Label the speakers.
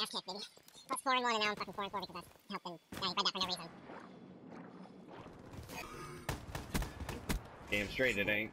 Speaker 1: my ass kicked, baby. 4 and 1 and now I'm fucking 4 and 4 because I helped them. Yeah, he read that for no reason.
Speaker 2: Damn straight it ain't.